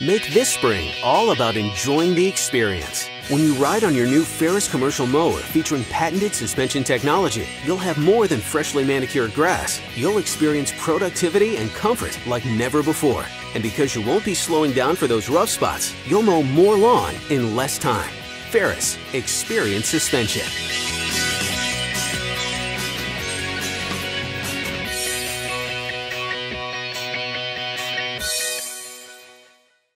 Make this spring all about enjoying the experience. When you ride on your new Ferris commercial mower featuring patented suspension technology, you'll have more than freshly manicured grass. You'll experience productivity and comfort like never before. And because you won't be slowing down for those rough spots, you'll mow more lawn in less time. Ferris, experience suspension.